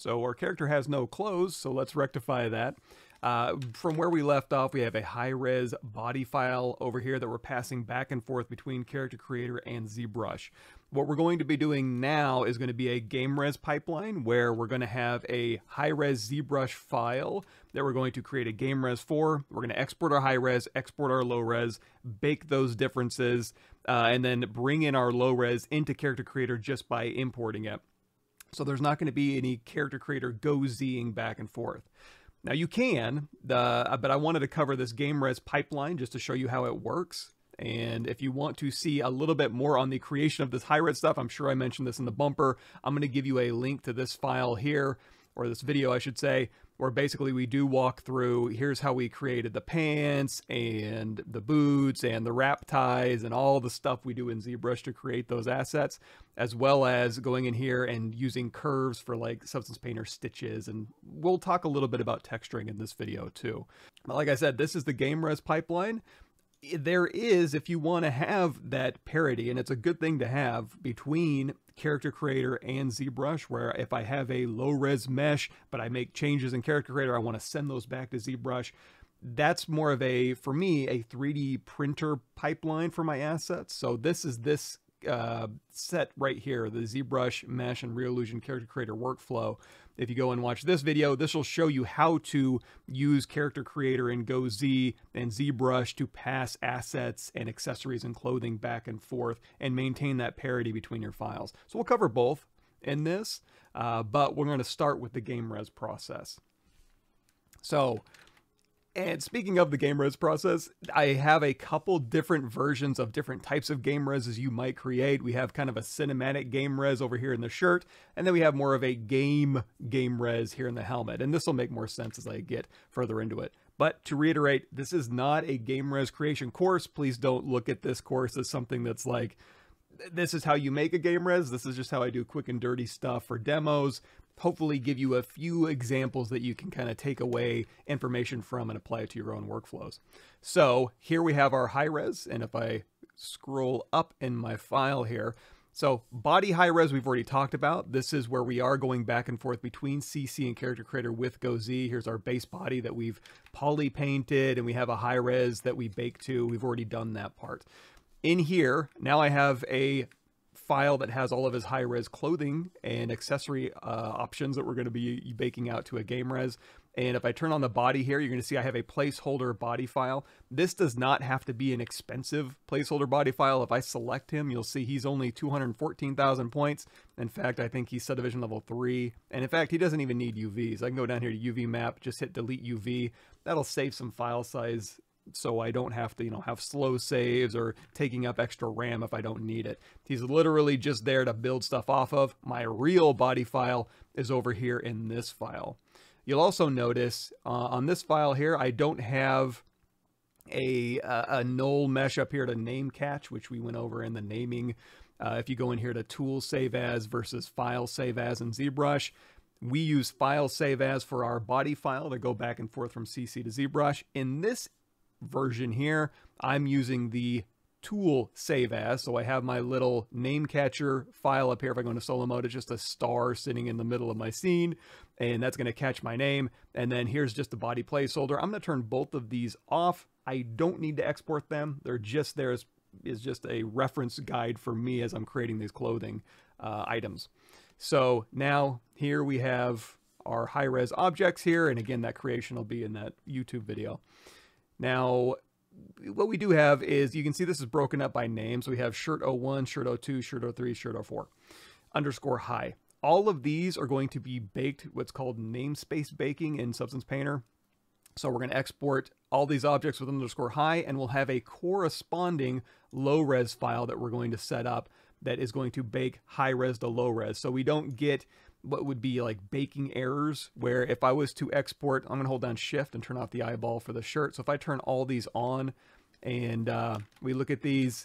So our character has no clothes, so let's rectify that. Uh, from where we left off, we have a high-res body file over here that we're passing back and forth between Character Creator and ZBrush. What we're going to be doing now is going to be a GameRes pipeline where we're going to have a high-res ZBrush file that we're going to create a GameRes for. We're going to export our high-res, export our low-res, bake those differences, uh, and then bring in our low-res into Character Creator just by importing it. So there's not going to be any Character Creator go-zing back and forth. Now you can, uh, but I wanted to cover this game res pipeline just to show you how it works. And if you want to see a little bit more on the creation of this high-res stuff, I'm sure I mentioned this in the bumper. I'm going to give you a link to this file here, or this video, I should say, where basically we do walk through, here's how we created the pants and the boots and the wrap ties and all the stuff we do in ZBrush to create those assets, as well as going in here and using curves for like Substance Painter stitches. And we'll talk a little bit about texturing in this video too. But like I said, this is the game res pipeline there is, if you want to have that parity, and it's a good thing to have between Character Creator and ZBrush, where if I have a low res mesh, but I make changes in Character Creator, I want to send those back to ZBrush. That's more of a, for me, a 3D printer pipeline for my assets. So this is this uh, set right here, the ZBrush Mesh and Reallusion Character Creator workflow. If you go and watch this video, this will show you how to use Character Creator in GoZ and ZBrush to pass assets and accessories and clothing back and forth and maintain that parity between your files. So we'll cover both in this, uh, but we're going to start with the GameRes process. So and speaking of the game res process, I have a couple different versions of different types of game res you might create. We have kind of a cinematic game res over here in the shirt, and then we have more of a game game res here in the helmet. And this will make more sense as I get further into it. But to reiterate, this is not a game res creation course. Please don't look at this course as something that's like, this is how you make a game res. This is just how I do quick and dirty stuff for demos hopefully give you a few examples that you can kind of take away information from and apply it to your own workflows. So here we have our high res, and if I scroll up in my file here, so body high res we've already talked about. This is where we are going back and forth between CC and Character Creator with GoZ. Here's our base body that we've poly painted and we have a high res that we bake to. We've already done that part. In here, now I have a file that has all of his high res clothing and accessory uh, options that we're going to be baking out to a game res. And if I turn on the body here, you're going to see I have a placeholder body file. This does not have to be an expensive placeholder body file. If I select him, you'll see he's only 214,000 points. In fact, I think he's subdivision level 3. And in fact, he doesn't even need UVs. I can go down here to UV map, just hit delete UV. That'll save some file size so I don't have to, you know, have slow saves or taking up extra RAM if I don't need it. He's literally just there to build stuff off of. My real body file is over here in this file. You'll also notice uh, on this file here, I don't have a, a, null mesh up here to name catch, which we went over in the naming. Uh, if you go in here to tool save as versus file save as in ZBrush, we use file save as for our body file to go back and forth from CC to ZBrush. In this version here, I'm using the tool save as. So I have my little name catcher file up here. If I go into solo mode, it's just a star sitting in the middle of my scene, and that's going to catch my name. And then here's just the body placeholder. I'm going to turn both of these off. I don't need to export them. They're just there as is just a reference guide for me as I'm creating these clothing uh, items. So now here we have our high res objects here. And again, that creation will be in that YouTube video. Now, what we do have is you can see this is broken up by name. So we have shirt 01, shirt 02, shirt 03, shirt 04, underscore high. All of these are going to be baked what's called namespace baking in Substance Painter. So we're going to export all these objects with underscore high and we'll have a corresponding low res file that we're going to set up that is going to bake high res to low res. So we don't get what would be like baking errors where if I was to export, I'm to hold down shift and turn off the eyeball for the shirt. So if I turn all these on and uh, we look at these,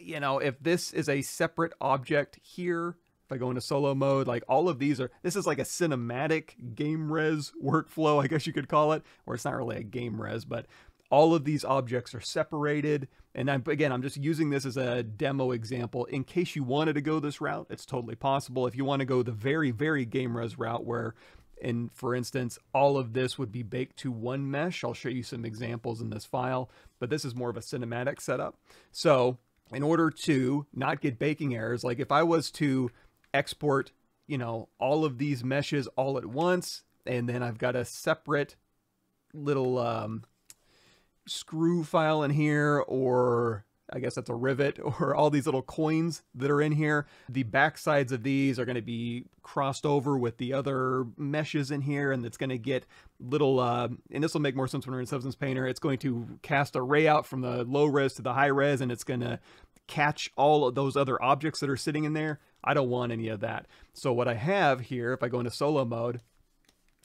you know, if this is a separate object here, if I go into solo mode, like all of these are, this is like a cinematic game res workflow, I guess you could call it, or it's not really a game res, but all of these objects are separated. And I'm, again, I'm just using this as a demo example. In case you wanted to go this route, it's totally possible. If you want to go the very, very game res route where and for instance, all of this would be baked to one mesh. I'll show you some examples in this file, but this is more of a cinematic setup. So in order to not get baking errors, like if I was to export, you know, all of these meshes all at once, and then I've got a separate little um, screw file in here or I guess that's a rivet or all these little coins that are in here. The back sides of these are going to be crossed over with the other meshes in here and it's going to get little, uh, and this will make more sense when we're in Substance Painter. It's going to cast a ray out from the low res to the high res and it's going to catch all of those other objects that are sitting in there. I don't want any of that. So what I have here, if I go into solo mode,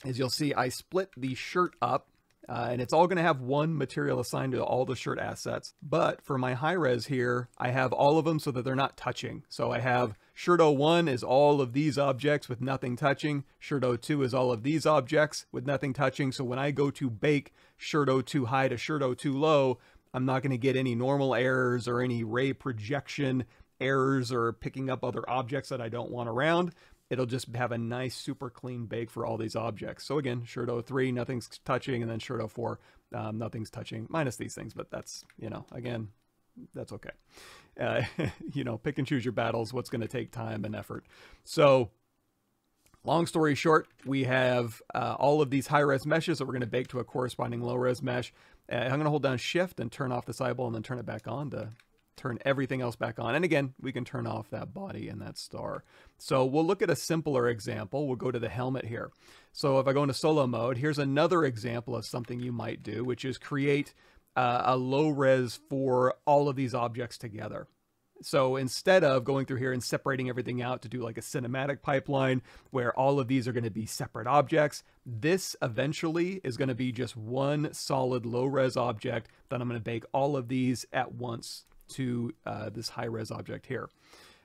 is you'll see I split the shirt up uh, and it's all going to have one material assigned to all the shirt assets. But for my high res here, I have all of them so that they're not touching. So I have shirt 01 is all of these objects with nothing touching. Shirt 02 is all of these objects with nothing touching. So when I go to bake shirt 02 high to shirt 02 low, I'm not going to get any normal errors or any ray projection errors or picking up other objects that I don't want around it'll just have a nice super clean bake for all these objects. So again, shirt 03, nothing's touching, and then shirt 04, um, nothing's touching, minus these things, but that's, you know, again, that's okay. Uh, you know, pick and choose your battles, what's going to take time and effort. So long story short, we have uh, all of these high-res meshes that we're going to bake to a corresponding low-res mesh. Uh, I'm going to hold down shift and turn off this eyeball and then turn it back on to turn everything else back on. And again, we can turn off that body and that star. So we'll look at a simpler example. We'll go to the helmet here. So if I go into solo mode, here's another example of something you might do, which is create uh, a low res for all of these objects together. So instead of going through here and separating everything out to do like a cinematic pipeline where all of these are going to be separate objects, this eventually is going to be just one solid low res object that I'm going to bake all of these at once to uh, this high res object here.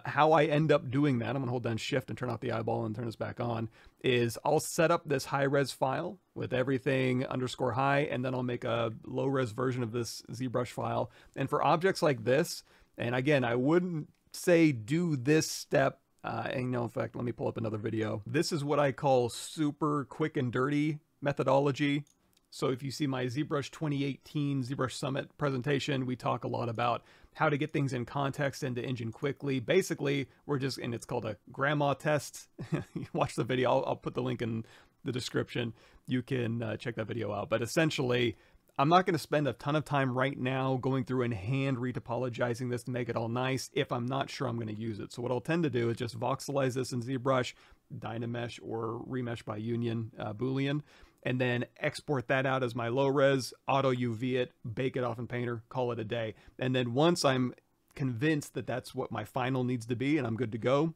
How I end up doing that, I'm gonna hold down shift and turn off the eyeball and turn this back on, is I'll set up this high res file with everything underscore high, and then I'll make a low res version of this ZBrush file. And for objects like this, and again, I wouldn't say do this step uh, and you know, in fact, let me pull up another video. This is what I call super quick and dirty methodology. So if you see my ZBrush 2018 ZBrush Summit presentation, we talk a lot about how to get things in context into Engine quickly. Basically, we're just, and it's called a grandma test. Watch the video. I'll, I'll, put the link in the description. You can uh, check that video out. But essentially, I'm not going to spend a ton of time right now going through and hand retopologizing this to make it all nice if I'm not sure I'm going to use it. So what I'll tend to do is just voxelize this in ZBrush, Dynamesh or Remesh by Union uh, Boolean, and then export that out as my low res, auto UV it, bake it off in Painter, call it a day. And then once I'm convinced that that's what my final needs to be and I'm good to go,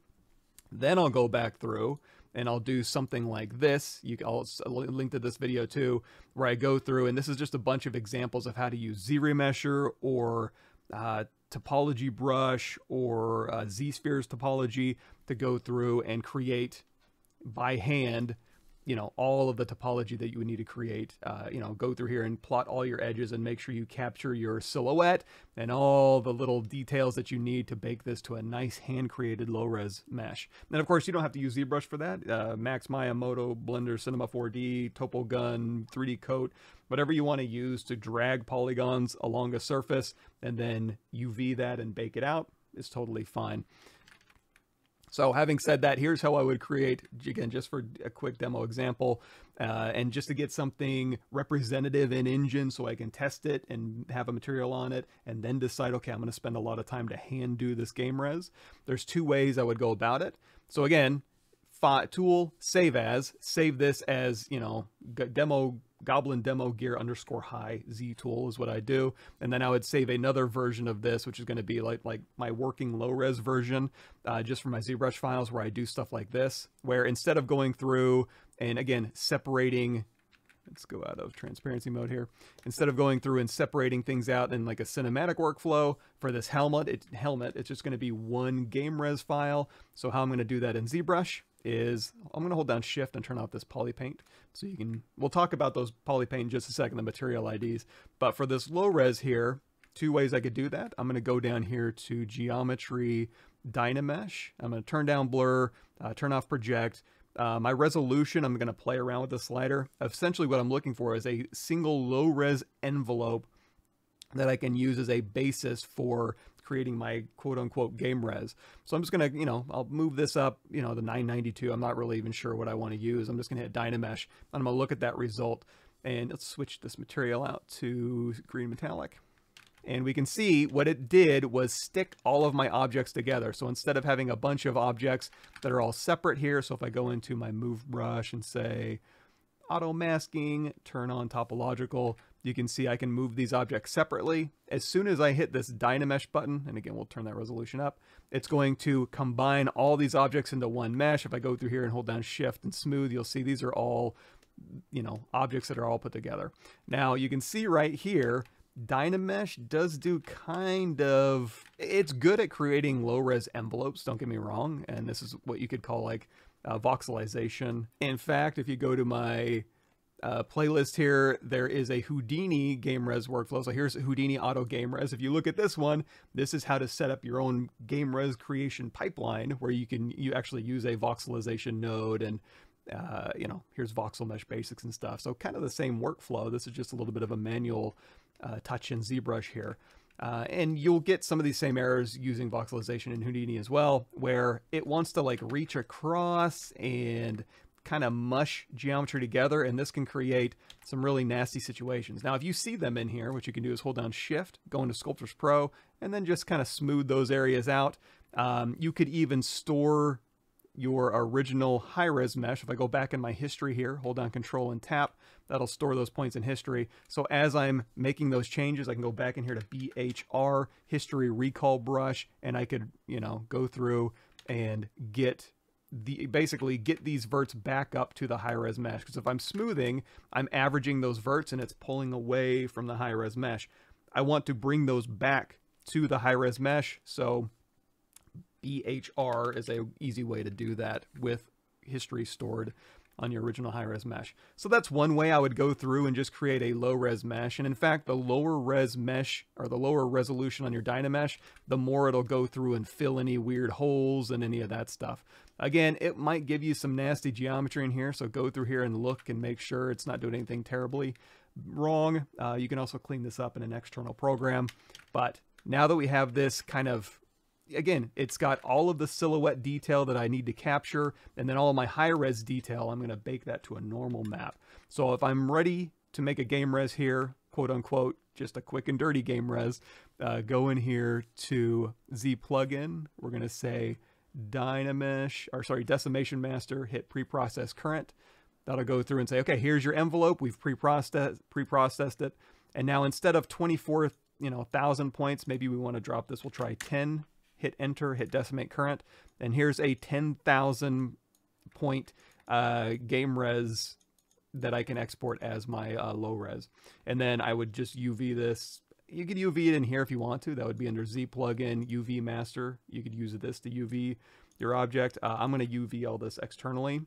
then I'll go back through and I'll do something like this. You, I'll link to this video too, where I go through, and this is just a bunch of examples of how to use Z-Remesher or uh, topology brush or uh, Z-Spheres topology to go through and create by hand you know, all of the topology that you would need to create. Uh, you know, go through here and plot all your edges and make sure you capture your silhouette and all the little details that you need to bake this to a nice hand-created low-res mesh. And of course, you don't have to use ZBrush for that. Uh, Max Maya, Modo, Blender, Cinema 4D, TopoGun, 3D Coat, whatever you want to use to drag polygons along a surface and then UV that and bake it out is totally fine. So having said that, here's how I would create, again, just for a quick demo example, uh, and just to get something representative in Engine so I can test it and have a material on it, and then decide, okay, I'm going to spend a lot of time to hand do this game res. There's two ways I would go about it. So again, tool, save as, save this as, you know, demo goblin demo gear underscore high z tool is what I do. And then I would save another version of this, which is going to be like, like my working low res version, uh, just for my ZBrush files where I do stuff like this, where instead of going through and again, separating let's go out of transparency mode here. Instead of going through and separating things out in like a cinematic workflow for this helmet, it, helmet, it's just going to be one game res file. So how I'm going to do that in ZBrush is I'm going to hold down shift and turn off this poly paint. So you can we'll talk about those poly paint in just a second the material IDs but for this low res here two ways I could do that. I'm going to go down here to geometry Dynamesh. I'm going to turn down blur uh, turn off project. Uh, my resolution I'm going to play around with the slider. Essentially what I'm looking for is a single low res envelope that I can use as a basis for creating my quote unquote game res. So I'm just going to, you know, I'll move this up, you know, the 992. I'm not really even sure what I want to use. I'm just going to hit Dynamesh. and I'm going to look at that result and let's switch this material out to green metallic. And we can see what it did was stick all of my objects together. So instead of having a bunch of objects that are all separate here, so if I go into my move brush and say auto masking, turn on topological, you can see I can move these objects separately. As soon as I hit this Dynamesh button, and again, we'll turn that resolution up, it's going to combine all these objects into one mesh. If I go through here and hold down shift and smooth, you'll see these are all, you know, objects that are all put together. Now you can see right here, Dynamesh does do kind of, it's good at creating low res envelopes, don't get me wrong. And this is what you could call like uh, voxelization. In fact, if you go to my uh, playlist here, there is a Houdini game res workflow. So here's Houdini auto game res. If you look at this one, this is how to set up your own game res creation pipeline where you can you actually use a voxelization node and uh, you know, here's voxel mesh basics and stuff. So kind of the same workflow. This is just a little bit of a manual uh, touch in ZBrush here. Uh, and you'll get some of these same errors using voxelization in Houdini as well, where it wants to like reach across and kind of mush geometry together and this can create some really nasty situations. Now if you see them in here, what you can do is hold down shift, go into Sculptris Pro, and then just kind of smooth those areas out. Um, you could even store your original high-res mesh. If I go back in my history here, hold down control and tap, that'll store those points in history. So as I'm making those changes, I can go back in here to BHR, history recall brush, and I could, you know, go through and get the basically get these verts back up to the high res mesh. Because if I'm smoothing, I'm averaging those verts and it's pulling away from the high res mesh. I want to bring those back to the high res mesh. So BHR is a easy way to do that with history stored on your original high-res mesh. So that's one way I would go through and just create a low-res mesh. And in fact, the lower res mesh or the lower resolution on your Dynamesh, the more it'll go through and fill any weird holes and any of that stuff. Again, it might give you some nasty geometry in here, so go through here and look and make sure it's not doing anything terribly wrong. Uh, you can also clean this up in an external program. But now that we have this kind of again, it's got all of the silhouette detail that I need to capture, and then all of my high-res detail, I'm going to bake that to a normal map. So if I'm ready to make a game res here, quote unquote, just a quick and dirty game res, uh, go in here to Z plugin. We're going to say Dynamesh, or sorry, Decimation Master, hit pre-process current. That'll go through and say, okay, here's your envelope. We've pre-processed pre-processed it. And now instead of 24, you know, 1,000 points, maybe we want to drop this. We'll try 10 hit enter, hit decimate current, and here's a 10,000 point uh, game res that I can export as my uh, low res. And then I would just UV this. You could UV it in here if you want to. That would be under Z plugin, UV master. You could use this to UV your object. Uh, I'm going to UV all this externally.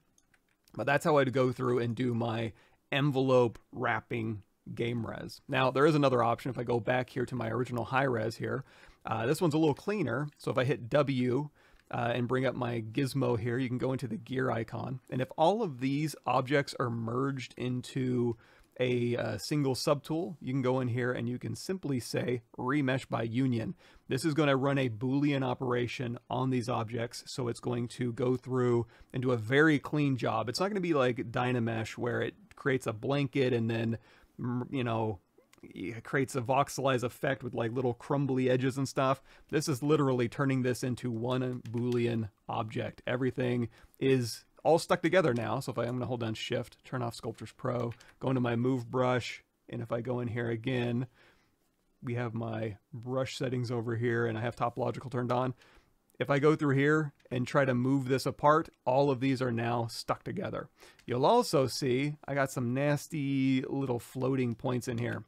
But that's how I'd go through and do my envelope wrapping game res. Now, there is another option. If I go back here to my original high res here, uh, this one's a little cleaner. So if I hit W uh, and bring up my gizmo here, you can go into the gear icon. And if all of these objects are merged into a uh, single subtool, you can go in here and you can simply say remesh by union. This is going to run a Boolean operation on these objects. So it's going to go through and do a very clean job. It's not going to be like Dynamesh where it creates a blanket and then, you know, it creates a voxelized effect with like little crumbly edges and stuff. This is literally turning this into one Boolean object. Everything is all stuck together now. So if I, am going to hold down shift, turn off Sculptris Pro, go into my move brush, and if I go in here again, we have my brush settings over here and I have topological turned on. If I go through here and try to move this apart, all of these are now stuck together. You'll also see I got some nasty little floating points in here.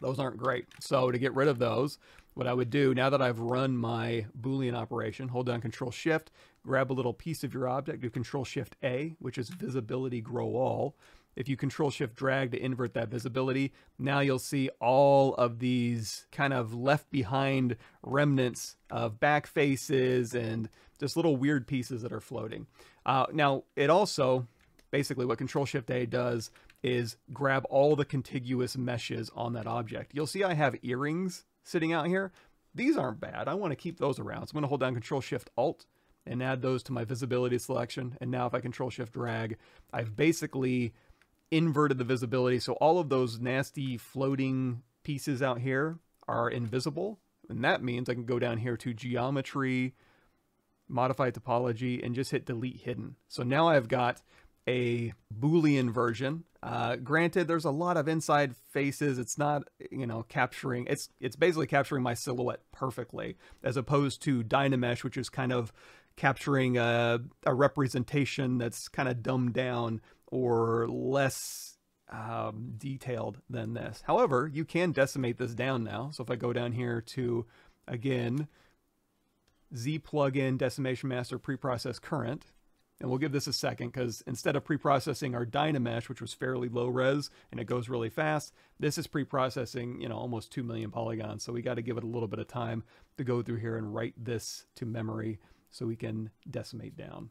Those aren't great. So to get rid of those, what I would do, now that I've run my Boolean operation, hold down Control Shift, grab a little piece of your object, do Control Shift A, which is visibility grow all. If you Control Shift drag to invert that visibility, now you'll see all of these kind of left behind remnants of back faces and just little weird pieces that are floating. Uh, now, it also, basically what Control Shift A does is grab all the contiguous meshes on that object. You'll see I have earrings sitting out here. These aren't bad. I want to keep those around. So I'm going to hold down Control Shift Alt and add those to my visibility selection. And now if I Control Shift drag, I've basically inverted the visibility. So all of those nasty floating pieces out here are invisible. And that means I can go down here to geometry, modify topology, and just hit delete hidden. So now I've got a Boolean version. Uh, granted, there's a lot of inside faces. It's not, you know, capturing. It's it's basically capturing my silhouette perfectly, as opposed to Dynamesh, which is kind of capturing a, a representation that's kind of dumbed down or less um, detailed than this. However, you can decimate this down now. So if I go down here to, again, Z plugin decimation master preprocess current, and we'll give this a second because instead of pre-processing our Dynamesh, which was fairly low res and it goes really fast, this is pre-processing, you know, almost 2 million polygons. So we got to give it a little bit of time to go through here and write this to memory so we can decimate down.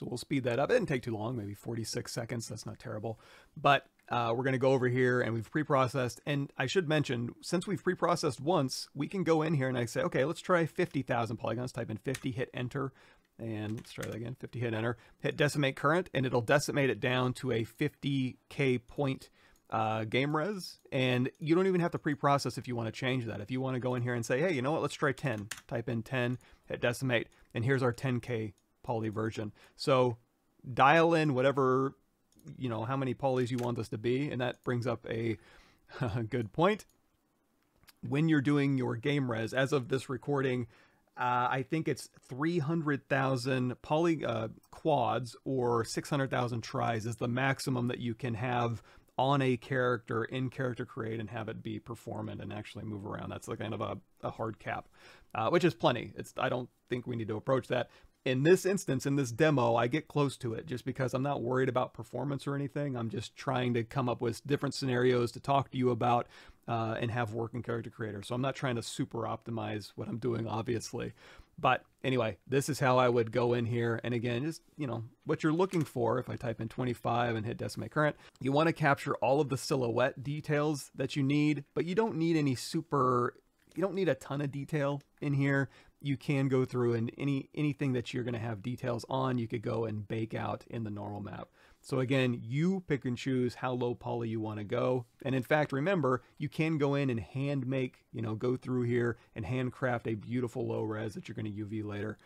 So we'll speed that up. It didn't take too long, maybe 46 seconds. That's not terrible. But uh, we're going to go over here and we've pre-processed. And I should mention, since we've pre-processed once, we can go in here and I say, okay, let's try 50,000 polygons. Type in 50, hit enter. And let's try that again. 50, hit enter. Hit decimate current, and it'll decimate it down to a 50k point uh, game res. And you don't even have to pre-process if you want to change that. If you want to go in here and say, hey, you know what, let's try 10. Type in 10, hit decimate, and here's our 10k poly version. So dial in whatever, you know, how many polys you want this to be. And that brings up a, a good point. When you're doing your game res, as of this recording, uh, I think it's 300,000 poly uh, quads or 600,000 tris is the maximum that you can have on a character in character create and have it be performant and actually move around. That's like kind of a, a hard cap, uh, which is plenty. It's I don't think we need to approach that in this instance, in this demo, I get close to it just because I'm not worried about performance or anything. I'm just trying to come up with different scenarios to talk to you about uh, and have working character creator. So I'm not trying to super optimize what I'm doing, obviously. But anyway, this is how I would go in here. And again, just, you know, what you're looking for, if I type in 25 and hit decimate current, you want to capture all of the silhouette details that you need, but you don't need any super you don't need a ton of detail in here you can go through and any anything that you're going to have details on, you could go and bake out in the normal map. So again, you pick and choose how low poly you want to go. And in fact, remember, you can go in and hand make, you know, go through here and handcraft a beautiful low res that you're going to UV later.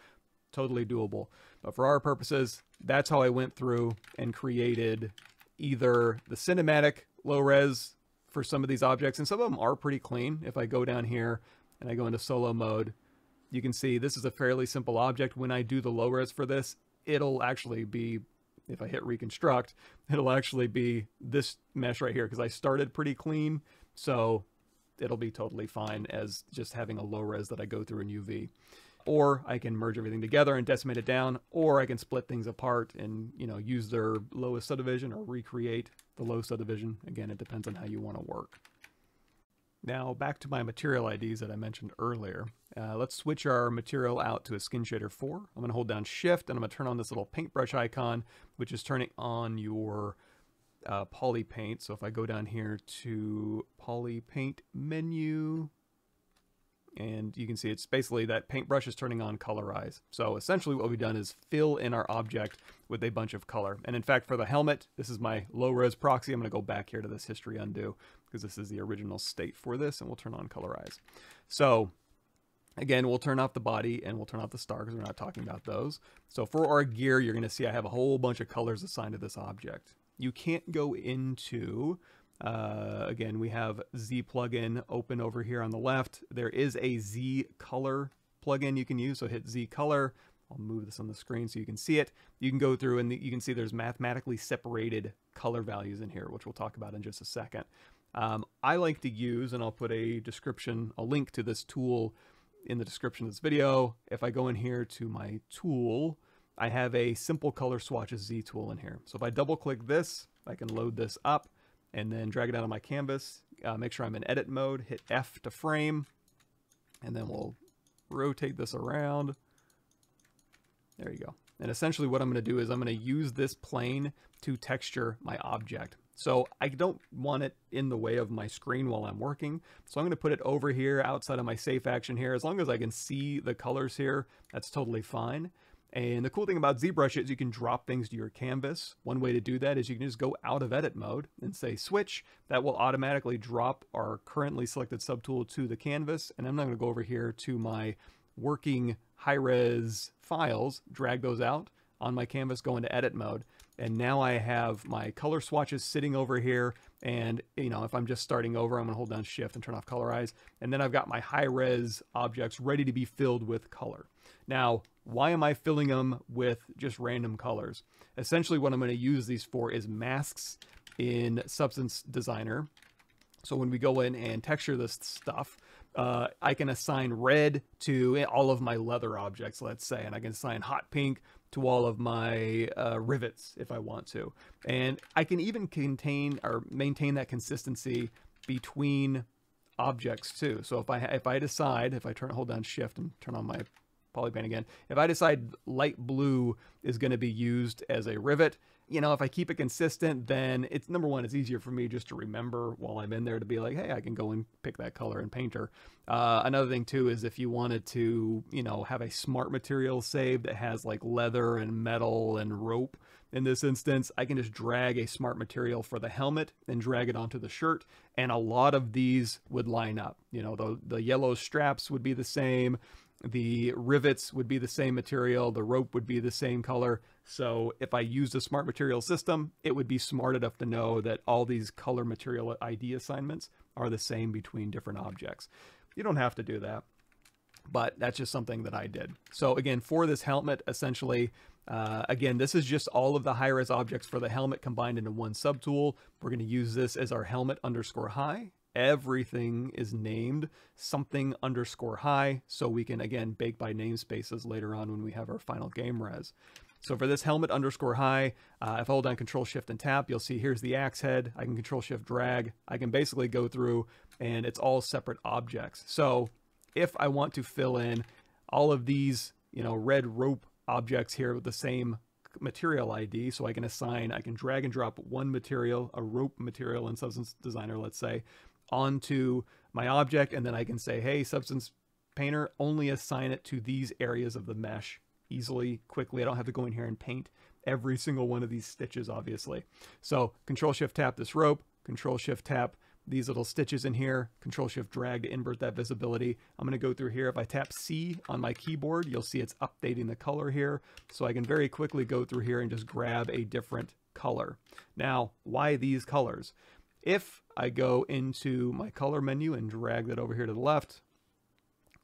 Totally doable. But for our purposes, that's how I went through and created either the cinematic low res for some of these objects, and some of them are pretty clean. If I go down here and I go into solo mode, you can see this is a fairly simple object. When I do the low res for this, it'll actually be, if I hit reconstruct, it'll actually be this mesh right here because I started pretty clean. So it'll be totally fine as just having a low res that I go through in UV. Or I can merge everything together and decimate it down, or I can split things apart and, you know, use their lowest subdivision or recreate the low subdivision. Again, it depends on how you want to work. Now back to my material IDs that I mentioned earlier. Uh, let's switch our material out to a skin shader 4. I'm going to hold down shift and I'm going to turn on this little paintbrush icon, which is turning on your uh, poly paint. So if I go down here to poly paint menu, and you can see it's basically that paintbrush is turning on colorize. So essentially what we've done is fill in our object with a bunch of color. And in fact, for the helmet, this is my low res proxy. I'm going to go back here to this history undo because this is the original state for this and we'll turn on colorize. So again, we'll turn off the body and we'll turn off the star because we're not talking about those. So for our gear, you're going to see I have a whole bunch of colors assigned to this object. You can't go into uh, again, we have Z plugin open over here on the left. There is a Z color plugin you can use. So hit Z color. I'll move this on the screen so you can see it. You can go through and you can see there's mathematically separated color values in here, which we'll talk about in just a second. Um, I like to use, and I'll put a description, a link to this tool in the description of this video. If I go in here to my tool, I have a simple color swatches Z tool in here. So if I double click this, I can load this up and then drag it out on my canvas. Uh, make sure I'm in edit mode, hit F to frame, and then we'll rotate this around. There you go. And essentially what I'm going to do is I'm going to use this plane to texture my object. So I don't want it in the way of my screen while I'm working. So I'm going to put it over here outside of my safe action here. As long as I can see the colors here, that's totally fine. And the cool thing about ZBrush is you can drop things to your canvas. One way to do that is you can just go out of edit mode and say switch. That will automatically drop our currently selected subtool to the canvas. And I'm not going to go over here to my working high-res files, drag those out on my canvas, go into edit mode. And now I have my color swatches sitting over here. And, you know, if I'm just starting over, I'm to hold down shift and turn off colorize. And then I've got my high res objects ready to be filled with color. Now, why am I filling them with just random colors? Essentially, what I'm going to use these for is masks in Substance Designer. So when we go in and texture this stuff, uh, I can assign red to all of my leather objects, let's say, and I can assign hot pink to all of my uh, rivets if I want to. And I can even contain or maintain that consistency between objects too. So if I if I decide, if I turn hold down shift and turn on my poly paint again. If I decide light blue is going to be used as a rivet, you know, if I keep it consistent, then it's number one, it's easier for me just to remember while I'm in there to be like, hey, I can go and pick that color in Painter. Uh, another thing too is if you wanted to, you know, have a smart material saved that has like leather and metal and rope, in this instance, I can just drag a smart material for the helmet and drag it onto the shirt. And a lot of these would line up. You know, the, the yellow straps would be the same. The rivets would be the same material. The rope would be the same color. So if I used a smart material system, it would be smart enough to know that all these color material ID assignments are the same between different objects. You don't have to do that, but that's just something that I did. So again, for this helmet, essentially, uh, again, this is just all of the high-res objects for the helmet combined into one subtool. We're going to use this as our helmet underscore high everything is named something underscore high so we can again bake by namespaces later on when we have our final game res. So for this helmet underscore high, uh, if I hold down control shift and tap, you'll see here's the axe head. I can control shift drag. I can basically go through and it's all separate objects. So if I want to fill in all of these, you know, red rope objects here with the same material ID. So I can assign, I can drag and drop one material, a rope material in Substance Designer, let's say, onto my object and then I can say, hey, Substance Painter, only assign it to these areas of the mesh easily, quickly. I don't have to go in here and paint every single one of these stitches, obviously. So Control Shift tap this rope, Control Shift tap these little stitches in here, Control Shift drag to invert that visibility. I'm going to go through here. If I tap C on my keyboard, you'll see it's updating the color here. So I can very quickly go through here and just grab a different color. Now, why these colors? If I go into my color menu and drag that over here to the left,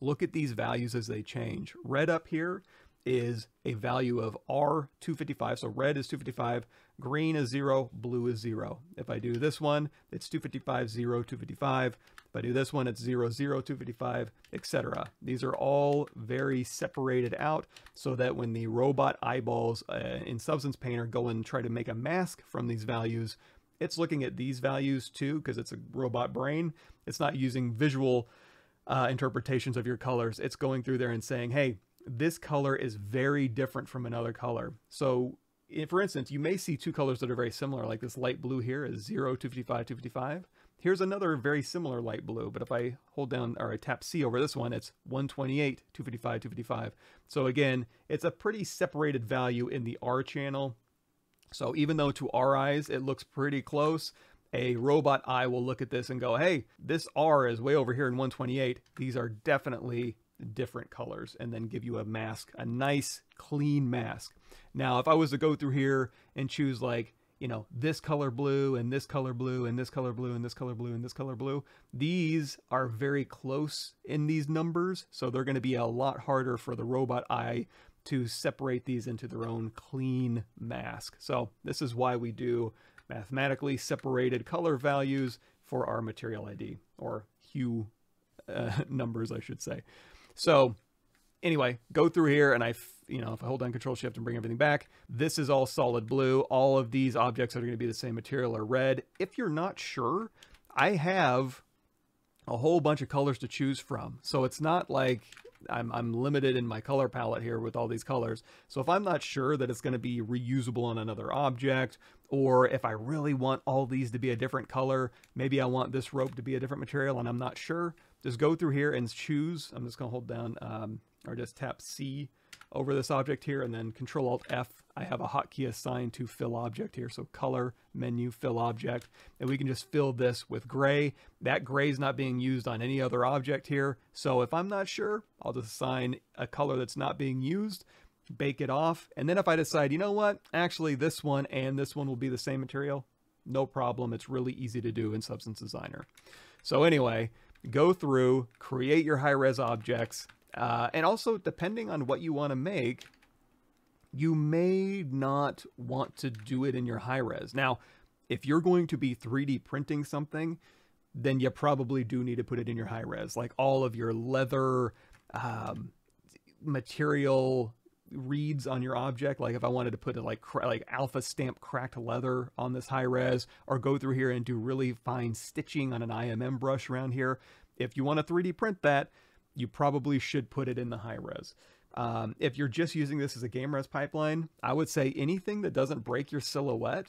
look at these values as they change. Red up here is a value of R255. So red is 255, green is 0, blue is 0. If I do this one, it's 255, 0, 255. If I do this one, it's 0, 0, 255, etc. These are all very separated out so that when the robot eyeballs uh, in Substance Painter go and try to make a mask from these values, it's looking at these values too because it's a robot brain. It's not using visual uh, interpretations of your colors. It's going through there and saying, hey, this color is very different from another color. So if, for instance, you may see two colors that are very similar, like this light blue here is 0, 255, 255. Here's another very similar light blue, but if I hold down or I tap C over this one, it's 128, 255, 255. So again, it's a pretty separated value in the R channel so even though to our eyes it looks pretty close, a robot eye will look at this and go, hey, this R is way over here in 128. These are definitely different colors and then give you a mask, a nice clean mask. Now, if I was to go through here and choose like, you know, this color blue and this color blue and this color blue and this color blue and this color blue, these are very close in these numbers. So they're going to be a lot harder for the robot eye to separate these into their own clean mask. So this is why we do mathematically separated color values for our material ID, or hue uh, numbers, I should say. So anyway, go through here and I, you know, if I hold down control shift and bring everything back, this is all solid blue. All of these objects that are going to be the same material are red. If you're not sure, I have a whole bunch of colors to choose from. So it's not like I'm, I'm limited in my color palette here with all these colors. So if I'm not sure that it's going to be reusable on another object, or if I really want all these to be a different color, maybe I want this rope to be a different material and I'm not sure, just go through here and choose. I'm just going to hold down um, or just tap C over this object here and then Control Alt F. I have a hotkey assigned to fill object here. So color, menu, fill object. And we can just fill this with gray. That gray is not being used on any other object here. So if I'm not sure, I'll just assign a color that's not being used, bake it off. And then if I decide, you know what, actually this one and this one will be the same material, no problem. It's really easy to do in Substance Designer. So anyway, go through, create your high-res objects, uh, and also, depending on what you want to make, you may not want to do it in your high res. Now, if you're going to be 3D printing something, then you probably do need to put it in your high res. Like all of your leather um, material reads on your object. Like if I wanted to put it like like alpha stamp cracked leather on this high res, or go through here and do really fine stitching on an IMM brush around here. If you want to 3D print that, you probably should put it in the high res. Um, if you're just using this as a game res pipeline, I would say anything that doesn't break your silhouette,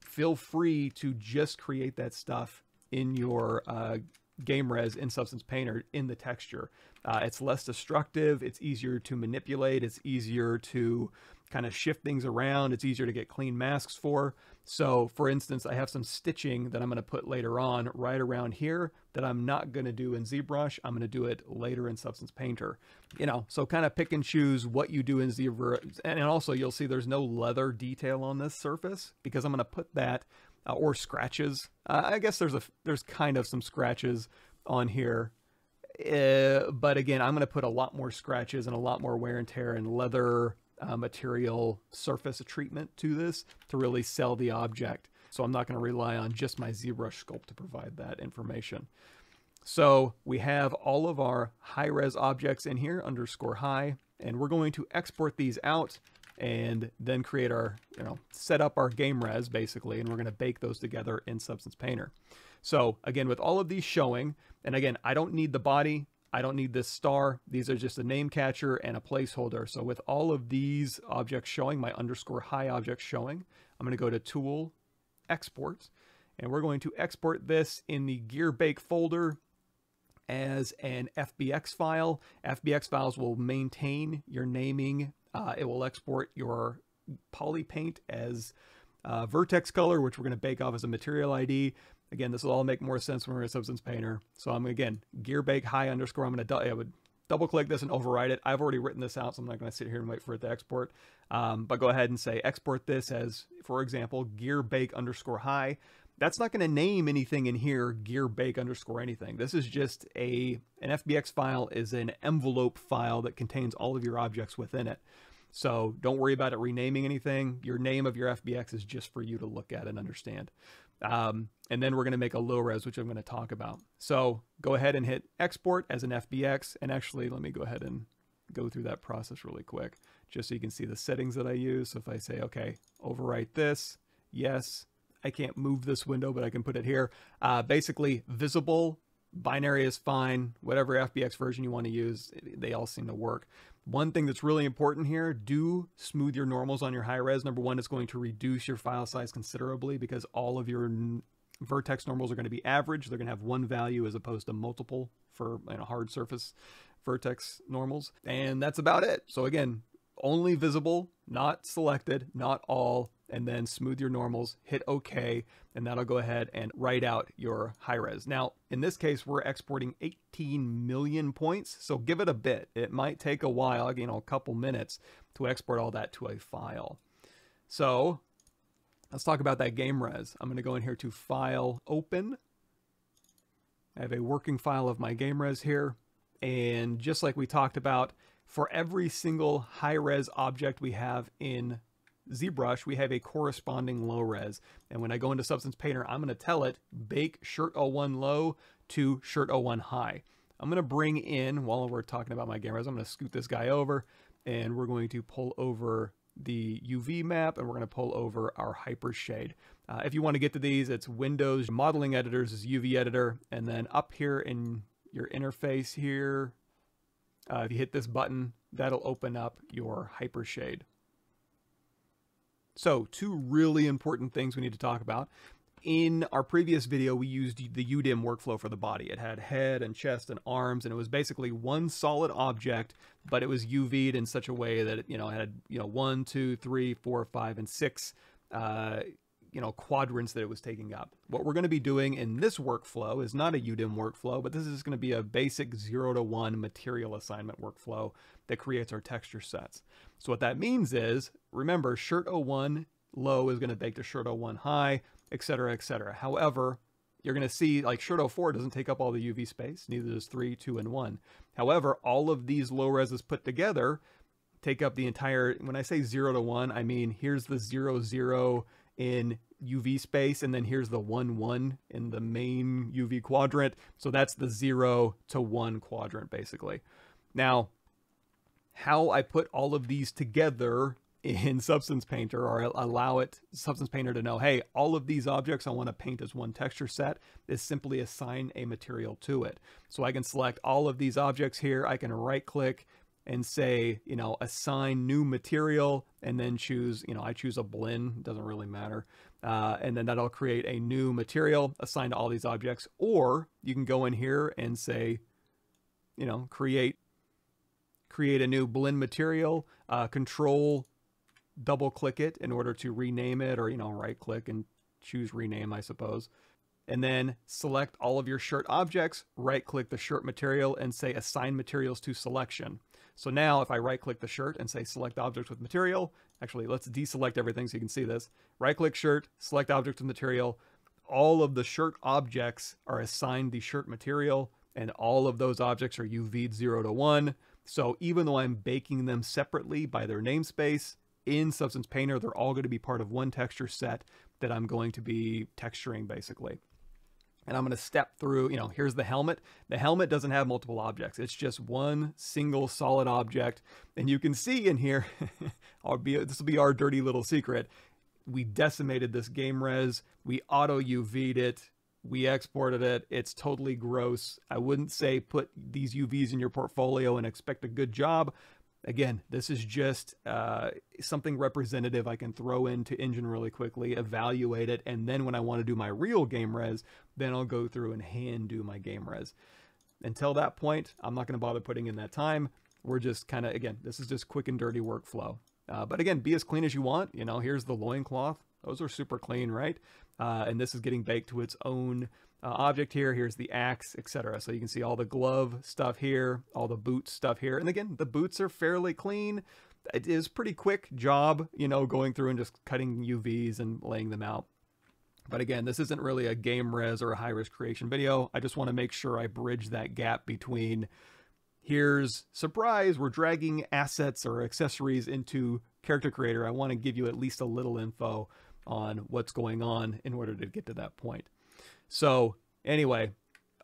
feel free to just create that stuff in your uh, game res in Substance Painter in the texture. Uh, it's less destructive, it's easier to manipulate, it's easier to kind of shift things around, it's easier to get clean masks for. So for instance, I have some stitching that I'm going to put later on right around here that I'm not going to do in ZBrush. I'm going to do it later in Substance Painter. You know, so kind of pick and choose what you do in ZBrush. And also you'll see there's no leather detail on this surface because I'm going to put that uh, or scratches. Uh, I guess there's a there's kind of some scratches on here. Uh, but again, I'm going to put a lot more scratches and a lot more wear and tear and leather uh, material surface treatment to this to really sell the object. So I'm not going to rely on just my ZBrush sculpt to provide that information. So we have all of our high-res objects in here, underscore high, and we're going to export these out and then create our, you know, set up our game res basically, and we're going to bake those together in Substance Painter. So again, with all of these showing, and again, I don't need the body, I don't need this star. These are just a name catcher and a placeholder. So with all of these objects showing, my underscore high objects showing, I'm going to go to Tool, Export, and we're going to export this in the GearBake folder as an FBX file. FBX files will maintain your naming. Uh, it will export your poly paint as uh, vertex color, which we're going to bake off as a material ID. Again, this will all make more sense when we're in Substance Painter. So I'm again, gear bake high underscore. I'm going to, I would double click this and override it. I've already written this out, so I'm not going to sit here and wait for it to export. Um, but go ahead and say export this as, for example, gear bake underscore high. That's not going to name anything in here, gear bake underscore anything. This is just a, an FBX file is an envelope file that contains all of your objects within it. So don't worry about it renaming anything. Your name of your FBX is just for you to look at and understand. Um, and then we're going to make a low res, which I'm going to talk about. So go ahead and hit export as an FBX. And actually, let me go ahead and go through that process really quick, just so you can see the settings that I use. So if I say, okay, overwrite this, yes, I can't move this window, but I can put it here. Uh, basically, visible, binary is fine, whatever FBX version you want to use, they all seem to work. One thing that's really important here, do smooth your normals on your high res. Number one, it's going to reduce your file size considerably because all of your vertex normals are going to be average. They're going to have one value as opposed to multiple for you know, hard surface vertex normals. And that's about it. So again, only visible, not selected, not all, and then smooth your normals, hit OK, and that'll go ahead and write out your high res. Now, in this case, we're exporting 18 million points, so give it a bit. It might take a while, you know, a couple minutes to export all that to a file. So let's talk about that game res. I'm going to go in here to File, Open. I have a working file of my game res here. And just like we talked about, for every single high res object we have in ZBrush, we have a corresponding low res. And when I go into Substance Painter, I'm going to tell it bake shirt 01 low to shirt 01 high. I'm going to bring in, while we're talking about my game res, I'm going to scoot this guy over and we're going to pull over the UV map and we're going to pull over our hyper shade. Uh, if you want to get to these, it's Windows Modeling Editors is UV Editor. And then up here in your interface here, uh, if you hit this button, that'll open up your hyper shade. So two really important things we need to talk about. In our previous video, we used the UDIM workflow for the body. It had head and chest and arms, and it was basically one solid object, but it was UV'd in such a way that it, you know, had, you know, one, two, three, four, five, and six, uh, you know, quadrants that it was taking up. What we're going to be doing in this workflow is not a UDIM workflow, but this is going to be a basic zero to one material assignment workflow that creates our texture sets. So what that means is, remember, shirt 01 low is going to bake to shirt 01 high, etc., etc. However, you're going to see like shirt 04 doesn't take up all the UV space, neither does 3, 2, and 1. However, all of these low reses put together take up the entire, when I say 0 to 1, I mean here's the 0, 0 in UV space, and then here's the 1, 1 in the main UV quadrant. So that's the 0 to 1 quadrant, basically. Now, how I put all of these together in Substance Painter or allow it Substance Painter to know, hey, all of these objects I want to paint as one texture set is simply assign a material to it. So I can select all of these objects here. I can right click and say, you know, assign new material and then choose, you know, I choose a blend, doesn't really matter. Uh, and then that'll create a new material assigned to all these objects. Or you can go in here and say, you know, create create a new blend material, uh, control double click it in order to rename it or, you know, right click and choose rename, I suppose. And then select all of your shirt objects, right click the shirt material and say assign materials to selection. So now if I right click the shirt and say select objects with material, actually let's deselect everything so you can see this. Right click shirt, select object with material. All of the shirt objects are assigned the shirt material and all of those objects are UV'd 0 to 1. So even though I'm baking them separately by their namespace, in Substance Painter, they're all going to be part of one texture set that I'm going to be texturing basically. And I'm going to step through, you know, here's the helmet. The helmet doesn't have multiple objects. It's just one single solid object. And you can see in here, be, this will be our dirty little secret. We decimated this game res. We auto UV'd it we exported it. It's totally gross. I wouldn't say put these UVs in your portfolio and expect a good job. Again, this is just uh, something representative I can throw into Engine really quickly, evaluate it, and then when I want to do my real game res, then I'll go through and hand do my game res. Until that point, I'm not going to bother putting in that time. We're just kind of, again, this is just quick and dirty workflow. Uh, but again, be as clean as you want. You know, here's the loincloth. Those are super clean, right? Uh, and this is getting baked to its own uh, object here. Here's the axe, etc. So you can see all the glove stuff here, all the boot stuff here. And again, the boots are fairly clean. It is pretty quick job, you know, going through and just cutting UVs and laying them out. But again, this isn't really a game res or a high res creation video. I just want to make sure I bridge that gap between here's surprise, we're dragging assets or accessories into character creator. I want to give you at least a little info on what's going on in order to get to that point. So anyway,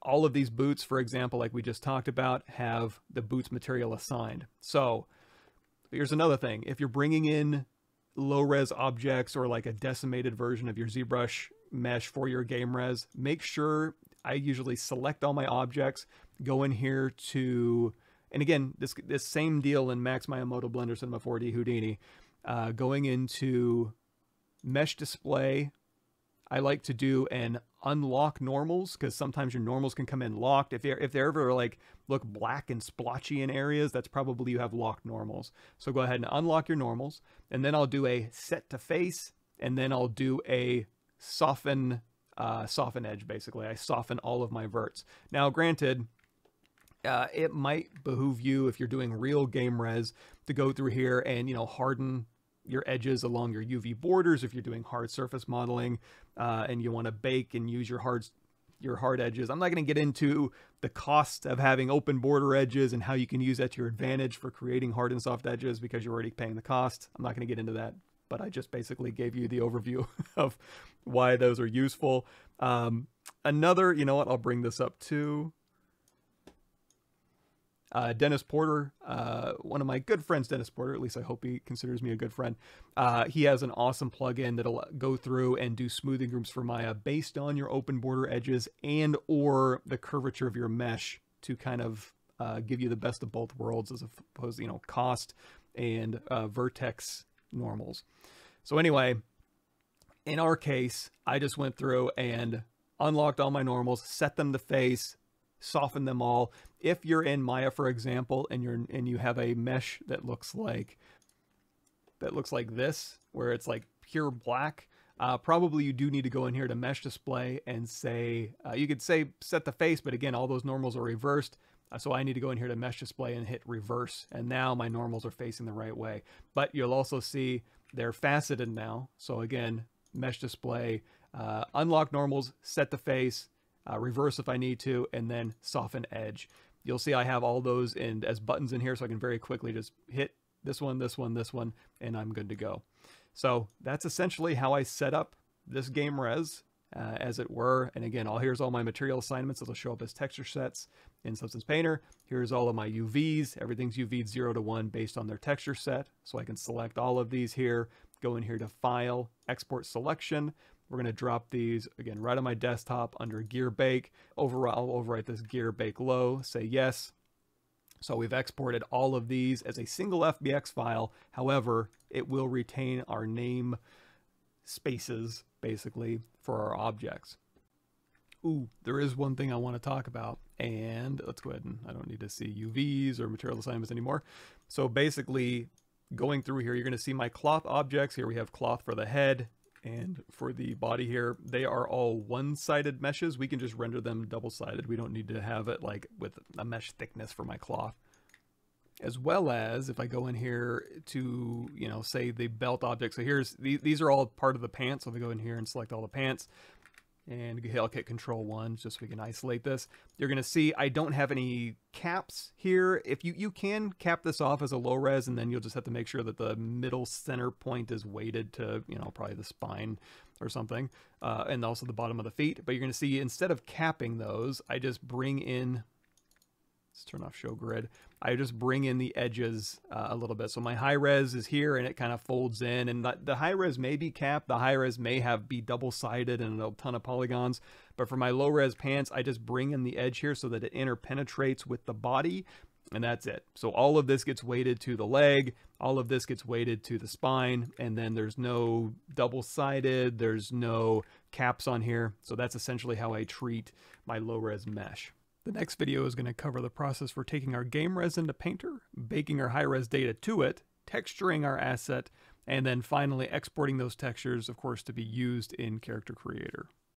all of these boots, for example, like we just talked about, have the boots material assigned. So here's another thing. If you're bringing in low-res objects or like a decimated version of your ZBrush mesh for your game res, make sure I usually select all my objects, go in here to, and again, this this same deal in Max Maya Modo Blender Cinema 4D Houdini, uh, going into mesh display, I like to do an unlock normals because sometimes your normals can come in locked. If they're, if they're ever like look black and splotchy in areas, that's probably you have locked normals. So go ahead and unlock your normals. And then I'll do a set to face and then I'll do a soften, uh, soften edge basically. I soften all of my verts. Now granted, uh, it might behoove you if you're doing real game res to go through here and, you know, harden your edges along your UV borders if you're doing hard surface modeling uh, and you want to bake and use your hard your hard edges. I'm not going to get into the cost of having open border edges and how you can use that to your advantage for creating hard and soft edges because you're already paying the cost. I'm not going to get into that, but I just basically gave you the overview of why those are useful. Um, another, you know what, I'll bring this up too. Uh, Dennis Porter, uh, one of my good friends, Dennis Porter, at least I hope he considers me a good friend. Uh, he has an awesome plugin that'll go through and do smoothing groups for Maya based on your open border edges and or the curvature of your mesh to kind of uh, give you the best of both worlds as opposed to, you know, cost and uh, vertex normals. So anyway, in our case, I just went through and unlocked all my normals, set them to face, soften them all. If you're in Maya, for example, and you're and you have a mesh that looks like that looks like this, where it's like pure black, uh, probably you do need to go in here to mesh display and say, uh, you could say set the face, but again, all those normals are reversed. Uh, so I need to go in here to mesh display and hit reverse. And now my normals are facing the right way. But you'll also see they're faceted now. So again, mesh display, uh, unlock normals, set the face, uh, reverse if I need to, and then soften edge. You'll see I have all those in as buttons in here so I can very quickly just hit this one, this one, this one, and I'm good to go. So that's essentially how I set up this game res, uh, as it were. And again, all here's all my material assignments. It'll show up as texture sets in Substance Painter. Here's all of my UVs. Everything's UV 0 to 1 based on their texture set. So I can select all of these here, go in here to File, Export Selection. We're going to drop these, again, right on my desktop under Gear Bake. Over, I'll overwrite this Gear Bake Low, say yes. So we've exported all of these as a single FBX file. However, it will retain our name spaces, basically, for our objects. Ooh, there is one thing I want to talk about, and let's go ahead and I don't need to see UVs or material assignments anymore. So basically, going through here, you're going to see my cloth objects. Here we have cloth for the head, and for the body here, they are all one-sided meshes. We can just render them double-sided. We don't need to have it like with a mesh thickness for my cloth. As well as if I go in here to, you know, say the belt object. So here's, these are all part of the pants. So if I go in here and select all the pants, and I'll hit control one just so we can isolate this. You're going to see I don't have any caps here. If you, you can cap this off as a low res and then you'll just have to make sure that the middle center point is weighted to, you know, probably the spine or something. Uh, and also the bottom of the feet. But you're going to see instead of capping those, I just bring in Let's turn off show grid. I just bring in the edges uh, a little bit. So my high res is here and it kind of folds in and the, the high res may be capped. The high res may have be double sided and a ton of polygons. But for my low res pants, I just bring in the edge here so that it interpenetrates with the body and that's it. So all of this gets weighted to the leg, all of this gets weighted to the spine, and then there's no double-sided, there's no caps on here. So that's essentially how I treat my low-res mesh. The next video is going to cover the process for taking our game res into Painter, baking our high-res data to it, texturing our asset, and then finally exporting those textures, of course, to be used in Character Creator.